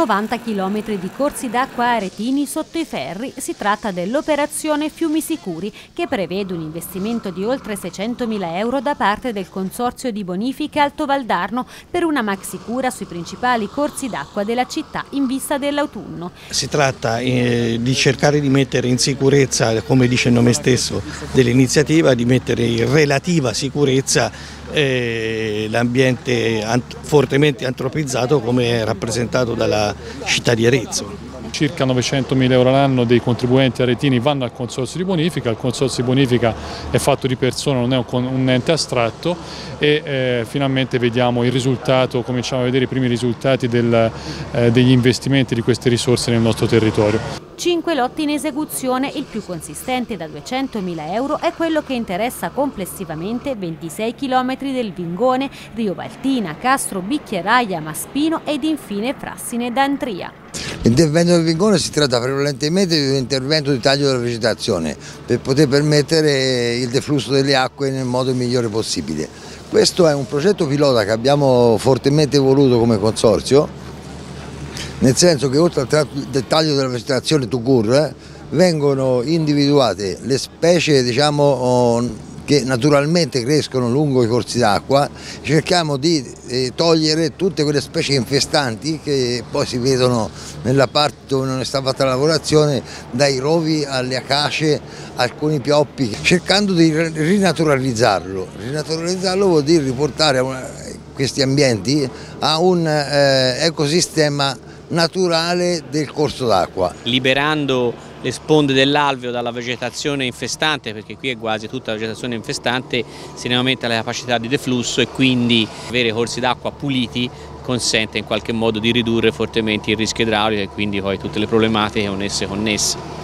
90 km di corsi d'acqua aretini sotto i ferri. Si tratta dell'operazione Fiumi Sicuri che prevede un investimento di oltre 600.000 euro da parte del Consorzio di Bonifica Alto Valdarno per una maxicura sui principali corsi d'acqua della città in vista dell'autunno. Si tratta eh, di cercare di mettere in sicurezza, come dice il nome stesso dell'iniziativa, di mettere in relativa sicurezza l'ambiente fortemente antropizzato come rappresentato dalla città di Arezzo. Circa 900 mila euro l'anno dei contribuenti aretini vanno al Consorzio di Bonifica, il Consorzio di Bonifica è fatto di persone, non è un, ente astratto e eh, finalmente vediamo il risultato, cominciamo a vedere i primi risultati del, eh, degli investimenti di queste risorse nel nostro territorio. 5 lotti in esecuzione, il più consistente da 200.000 euro è quello che interessa complessivamente 26 km del Vingone, Rio Valtina, Castro, Bicchieraia, Maspino ed infine Frassine d'Antria. L'intervento del Vingone si tratta prevalentemente di un intervento di taglio della vegetazione per poter permettere il deflusso delle acque nel modo migliore possibile. Questo è un progetto pilota che abbiamo fortemente voluto come consorzio nel senso che oltre al dettaglio della vegetazione Tucur eh, vengono individuate le specie diciamo, che naturalmente crescono lungo i corsi d'acqua, cerchiamo di eh, togliere tutte quelle specie infestanti che poi si vedono nella parte dove non è stata fatta la lavorazione, dai rovi alle acace, alcuni pioppi, cercando di rinaturalizzarlo. Rinaturalizzarlo vuol dire riportare questi ambienti a un eh, ecosistema naturale del corso d'acqua. Liberando le sponde dell'alveo dalla vegetazione infestante, perché qui è quasi tutta vegetazione infestante, se ne aumenta la capacità di deflusso e quindi avere corsi d'acqua puliti consente in qualche modo di ridurre fortemente il rischio idraulico e quindi poi tutte le problematiche con esse connesse.